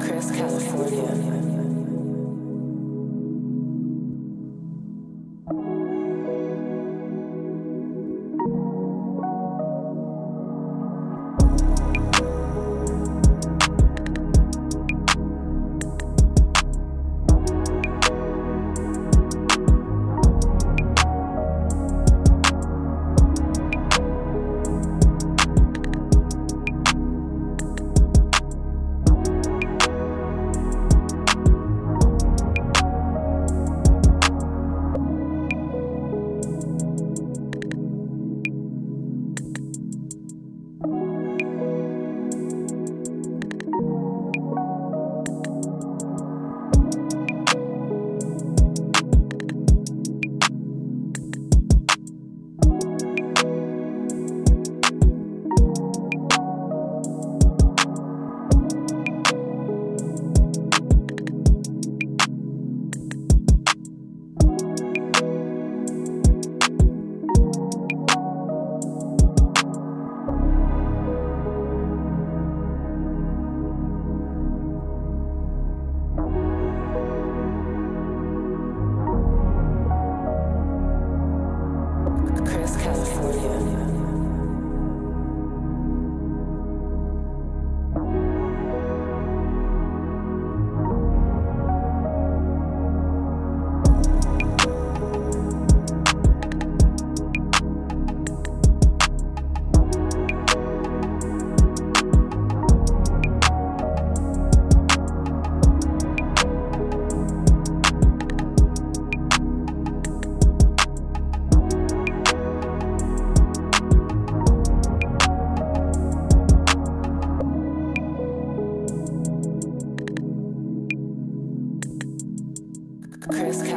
Chris, California. Chris, California. Chris.